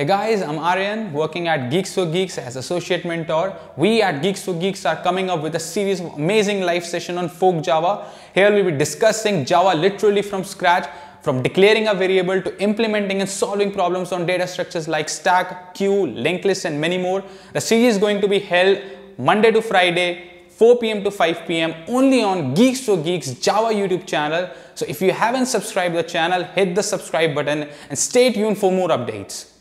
Hey guys, I'm Aryan working at Geeks for Geeks as associate mentor. We at Geeks for Geeks are coming up with a series of amazing live session on fork Java. Here we'll be discussing Java literally from scratch from declaring a variable to implementing and solving problems on data structures like stack, queue, linked list and many more. The series is going to be held Monday to Friday 4 p.m. to 5 p.m. only on Geeks for Geeks Java YouTube channel. So if you haven't subscribed the channel, hit the subscribe button and stay tuned for more updates.